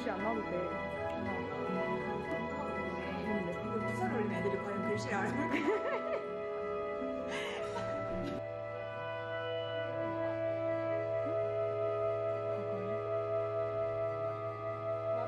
글씨 안 나와도 돼. 음. 음. 이거 부산 올린 애들이 과연 글씨 알아?